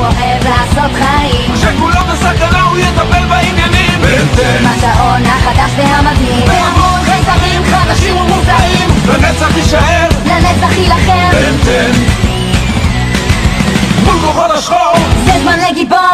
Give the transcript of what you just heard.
הוא אוהב לעשות חיים. כשכולם בסכנה הוא יטפל בעניינים. בן השעון החדש והמדהים. והמון חייזרים חדשים ומוזרים. לנצח יישאר. לנצח יילחם. בן מול כוחות השחור. זה זמן לגיבור.